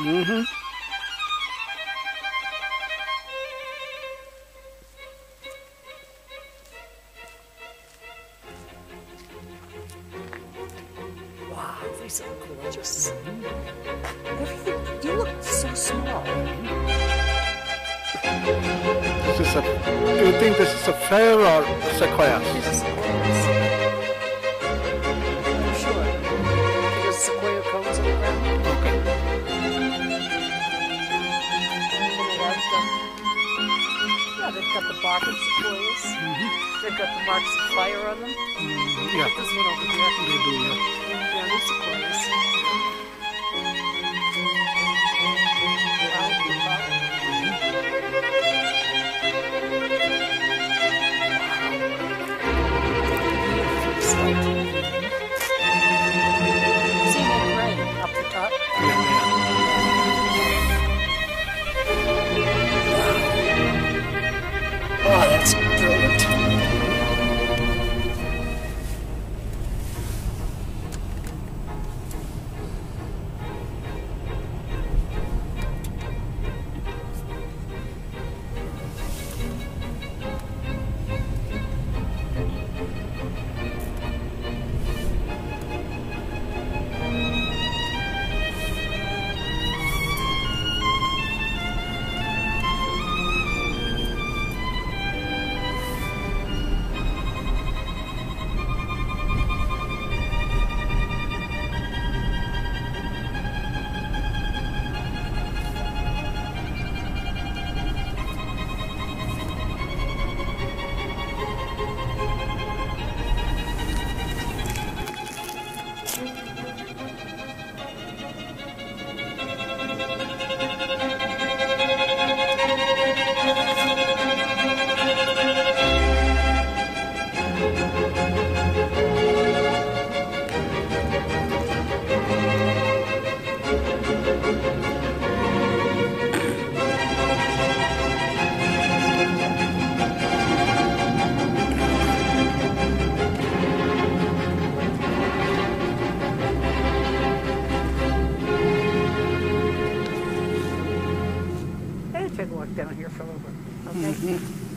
Mm-hmm. Wow, these are gorgeous. You look so small. This is a, do you think this is a flower or a sequoia? Got the bark of sequoias. Mm-hmm. They've got the marks of fire on them. Mm-hmm. Yeah, Look at this one over here. they do, yeah. Yeah, these sequoias. Wow, wow. See down here for a little bit. Okay. Mm-hmm.